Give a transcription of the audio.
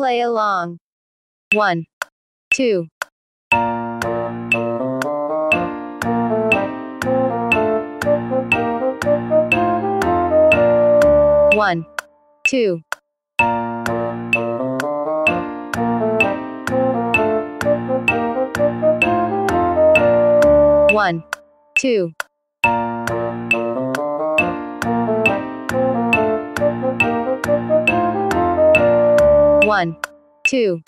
play along. One, two. One, two. One, two. One, two.